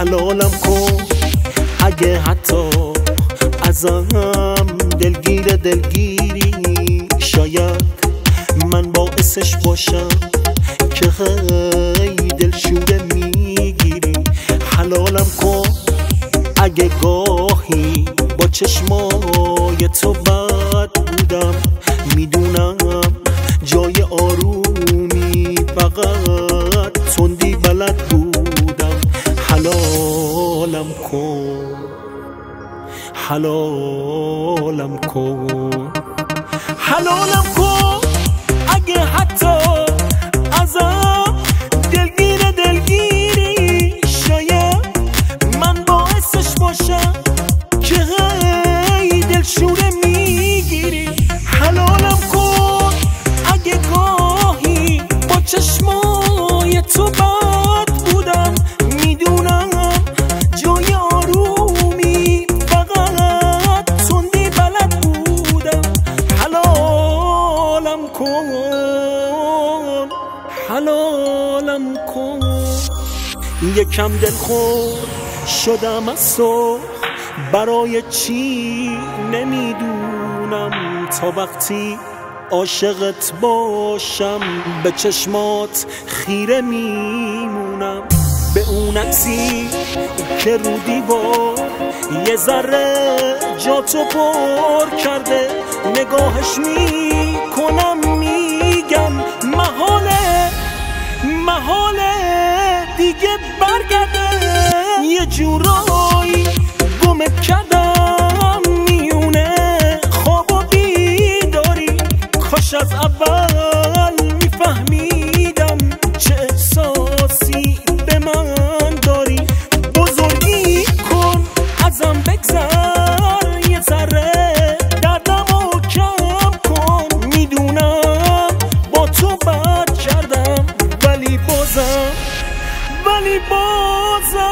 حلالم کن. اگه حتی ازم دلگیر دلگیری شاید من باعثش باشم که هی دلشوره می‌گیری. حلالم کن. اگه گاهی با چشمای تو بد بودم می‌دونم کن. حلالم کن. حلالم کن. اگه حتی ازم دلگیر دلگیری شاید من باعثش باشم که هی دلشوره. کن حلالم کن. یکم دل خور شدم از تو برای چی نمی‌دونم تا وقتی عاشقت باشم. به چشمات خیره میمونم. به اون عکسی که رو دیوار یه ذره جا تو پر کرده. نگاهش می‌کنم. دیگه برگرده یه جورایی گمت کردم میونه خواب و بیداری. کاش از اول میفهمیدم balibosa